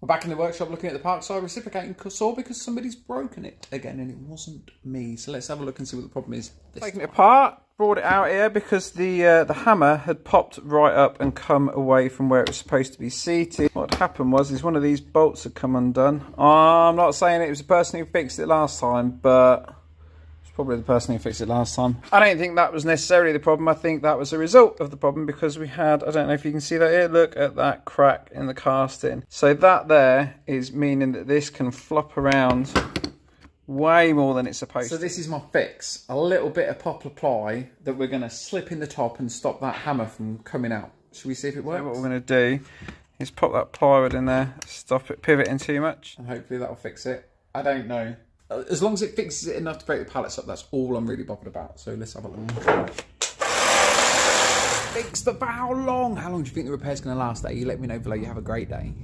We're back in the workshop looking at the Parkside reciprocating saw because somebody's broken it again and it wasn't me. So let's have a look and see what the problem is. Taking it apart, brought it out here because the uh, the hammer had popped right up and come away from where it was supposed to be seated. What happened was is one of these bolts had come undone. I'm not saying it was the person who fixed it last time, but probably the person who fixed it last time. I don't think that was necessarily the problem. I think that was a result of the problem because we had, I don't know if you can see that here, look at that crack in the casting. So that there is meaning that this can flop around way more than it's supposed so to. So this is my fix. A little bit of poplar ply that we're going to slip in the top and stop that hammer from coming out. Should we see if it works? So what we're going to do is pop that plywood in there, stop it pivoting too much. And hopefully that'll fix it. I don't know. Uh, as long as it fixes it enough to break the pallets up, that's all I'm really bothered about. So let's have a look. Fix the how long? How long do you think the repair's going to last? There, you let me know below. You have a great day.